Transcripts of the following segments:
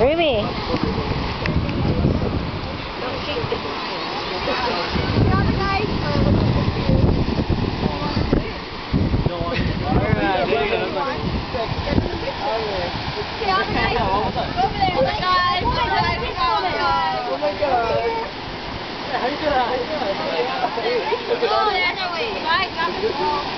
Ruby. The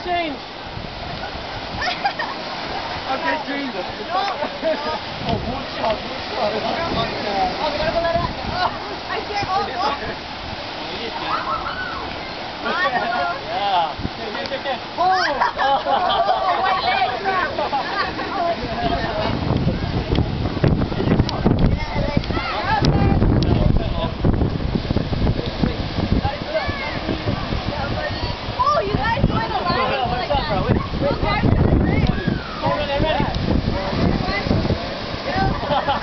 change, change. okay, change. oh, good shot, good shot. Oh, agora vou dar a... Oh, aqui é gol. Oh. Yeah. Oh.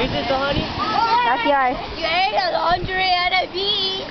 Here's the honey. That's yours. You ate a laundry and a bee.